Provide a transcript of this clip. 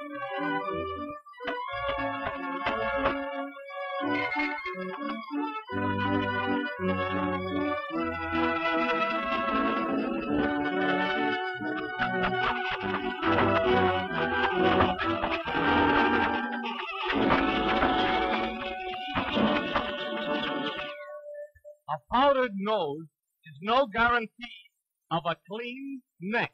A powdered nose is no guarantee of a clean neck.